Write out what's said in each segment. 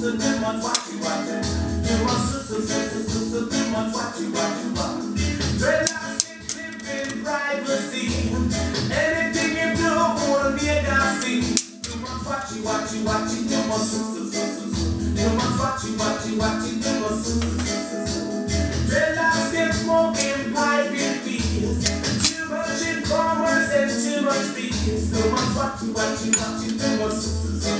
sister, too much watching, watching. Too much sister, sister, sister, too much watching, watching, watching. Dreadlocks get live in privacy. Anything you do, wanna be a gossip. Too much watching, watching, watching, too much sister, sister, sister. Too much watching, watching, watching, too much sister, sister, sister. Dreadlocks get smoking pipe in fields. Too much informers and too much bees. Too much watching, watching, watching, too much sister, sister.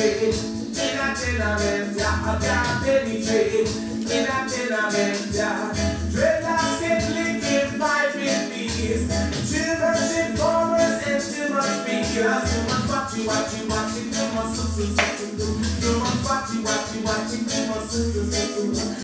penetrate in a tenement job. Down penetrate in a tenement much beers. Too much watching, watching, watching. Too much sister, sister, too much watching, watching, watching. Too much sister, sister.